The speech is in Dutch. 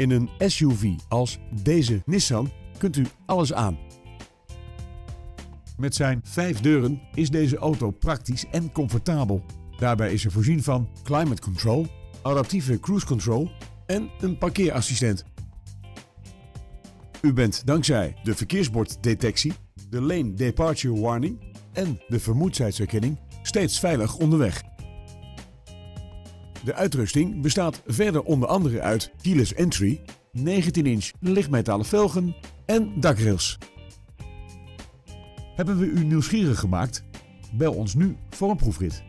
In een SUV als deze Nissan kunt u alles aan. Met zijn vijf deuren is deze auto praktisch en comfortabel. Daarbij is er voorzien van climate control, adaptieve cruise control en een parkeerassistent. U bent dankzij de verkeersborddetectie, de lane departure warning en de vermoedsheidsherkenning steeds veilig onderweg. De uitrusting bestaat verder onder andere uit keyless entry, 19-inch lichtmetalen velgen en dakrails. Hebben we u nieuwsgierig gemaakt? Bel ons nu voor een proefrit.